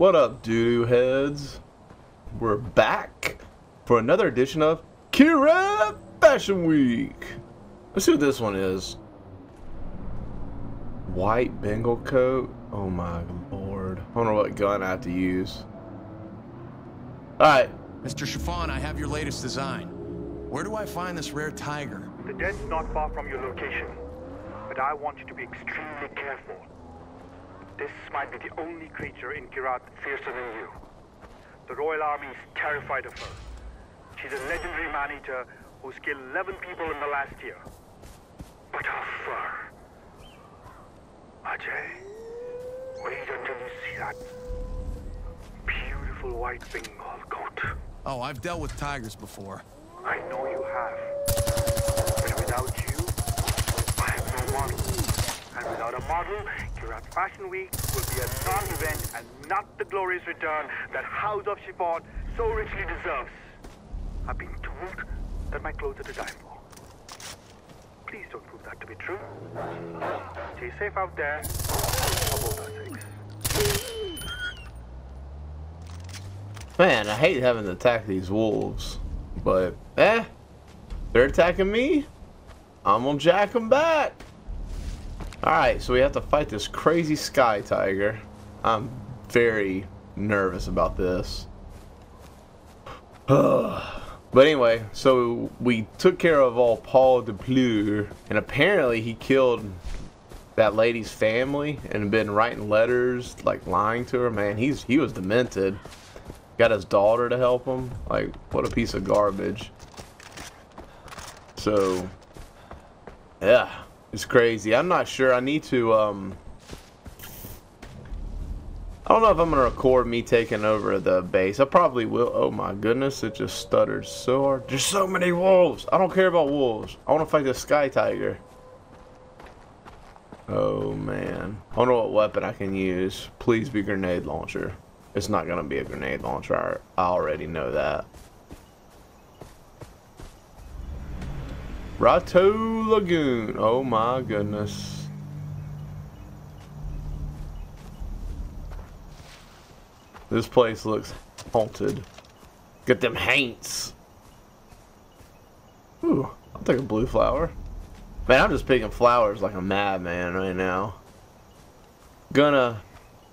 What up, doo heads? We're back for another edition of Kyrat Fashion Week. Let's see what this one is. White Bengal coat. Oh my lord. I don't what gun I have to use. Alright. Mr. Chiffon, I have your latest design. Where do I find this rare tiger? The den's not far from your location, but I want you to be extremely careful. This might be the only creature in Kyrat fiercer than you. The Royal Army is terrified of her. She's a legendary man-eater who's killed 11 people in the last year. But her fur... Ajay, wait until you see that beautiful white Bengal coat. Oh, I've dealt with tigers before. I know you have. But without you, I have no model. And without a model, Kyrat Fashion Week will be a non-event and not the glorious return that House of Chiffon so richly deserves. I've been told that my clothes are to die for. Please don't prove that to be true. Stay safe out there. Man, I hate having to attack these wolves. But, eh. They're attacking me. I'm gonna jack them back. Alright, so we have to fight this crazy sky tiger. I'm very nervous about this. but anyway, so we took care of all Paul de Pleur, and apparently he killed that lady's family and been writing letters, like lying to her. Man, he's he was demented. Got his daughter to help him. Like, what a piece of garbage. So, yeah, it's crazy. I'm not sure. I need to, um... I don't know if I'm going to record me taking over the base. I probably will. Oh my goodness, it just stuttered so hard. There's so many wolves. I don't care about wolves. I want to fight the sky tiger. Oh man. I don't know what weapon I can use. Please be grenade launcher. It's not going to be a grenade launcher. I already know that. Rato Lagoon. Oh my goodness. This place looks haunted. Get them haints. Ooh, I'll take a blue flower. Man, I'm just picking flowers like a madman right now. Gonna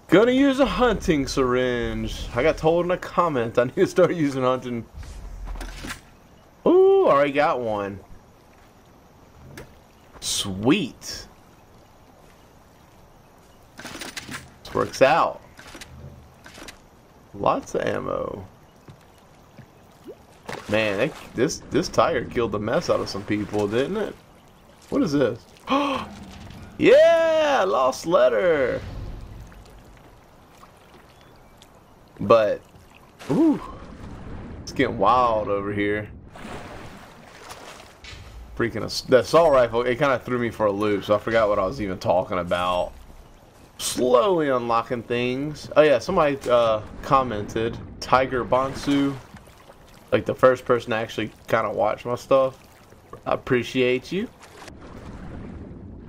Gonna use a hunting syringe. I got told in a comment I need to start using hunting. Ooh, already got one. Sweet. This works out. Lots of ammo. Man, this this tire killed the mess out of some people, didn't it? What is this? yeah, lost letter. But, ooh, it's getting wild over here. Freaking, the assault rifle, it kind of threw me for a loop, so I forgot what I was even talking about. Slowly unlocking things. Oh yeah, somebody uh, commented, Tiger Bonsu, like the first person to actually kind of watch my stuff. I appreciate you.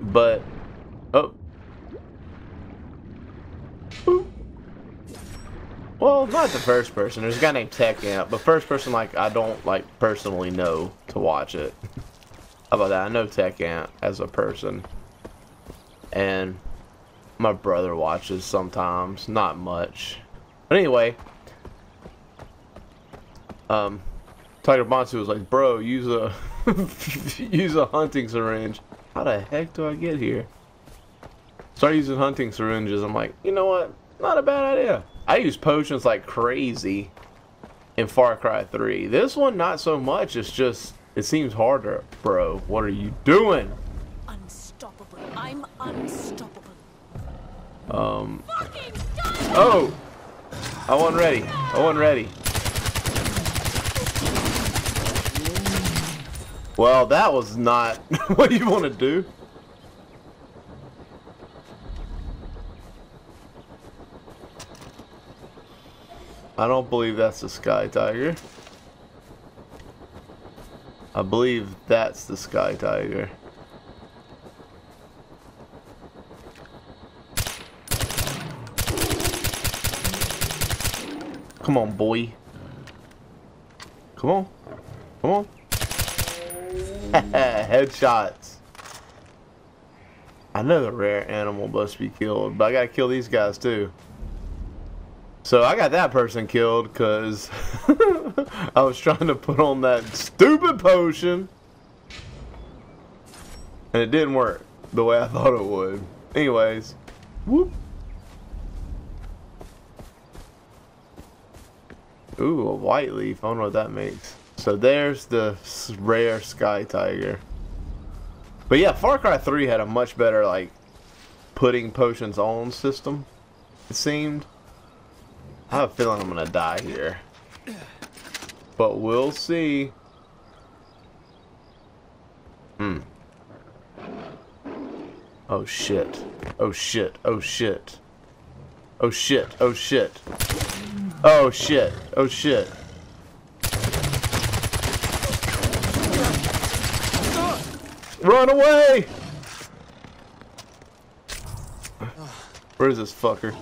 But, oh, Well, not the first person. There's a guy named Tech Amp, but first person, like, I don't, like, personally know to watch it. About that? I know Tech Amp as a person. And my brother watches sometimes. Not much. But anyway. Um, Tiger Bonsu was like, bro, use a, use a hunting syringe. How the heck do I get here? Start using hunting syringes. I'm like, you know what? Not a bad idea. I use potions like crazy in Far Cry 3. This one, not so much. It's just, it seems harder. Bro, what are you doing? Unstoppable. I'm unstoppable. Um. Oh! I wasn't ready. I wasn't ready. Well, that was not what you want to do. I don't believe that's the Sky Tiger. I believe that's the Sky Tiger. Come on, boy. Come on. Come on. Headshots. I know the rare animal must be killed, but I gotta kill these guys too. So I got that person killed because I was trying to put on that stupid potion. And it didn't work the way I thought it would. Anyways, whoop. Ooh, a white leaf. I don't know what that makes. So there's the rare sky tiger. But yeah, Far Cry 3 had a much better like putting potions on system. It seemed. I have a feeling I'm gonna die here. But we'll see. Hmm. Oh shit. Oh shit. Oh shit. Oh shit. Oh shit. Oh shit. Oh shit. Run away! Where is this fucker?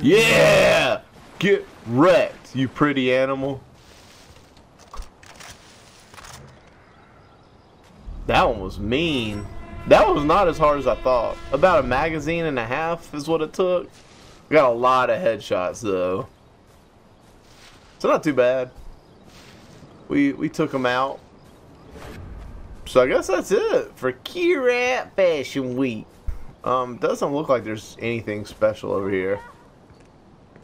Yeah! Get wrecked, you pretty animal. That one was mean. That was not as hard as I thought. About a magazine and a half is what it took. Got a lot of headshots though. So not too bad. We we took them out. So I guess that's it for Kyrat Fashion Week. Um, doesn't look like there's anything special over here.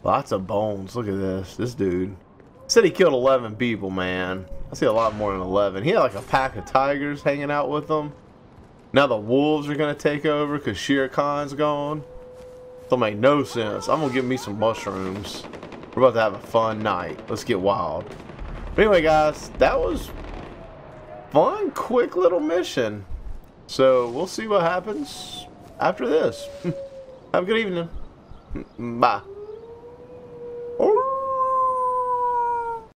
Lots of bones. Look at this. This dude said he killed 11 people, man. I see a lot more than 11. He had like a pack of tigers hanging out with him. Now the wolves are gonna take over because Shere Khan's gone. Don't make no sense. I'm gonna give me some mushrooms. We're about to have a fun night. Let's get wild. But anyway, guys, that was fun, quick little mission. So we'll see what happens after this. have a good evening. Bye.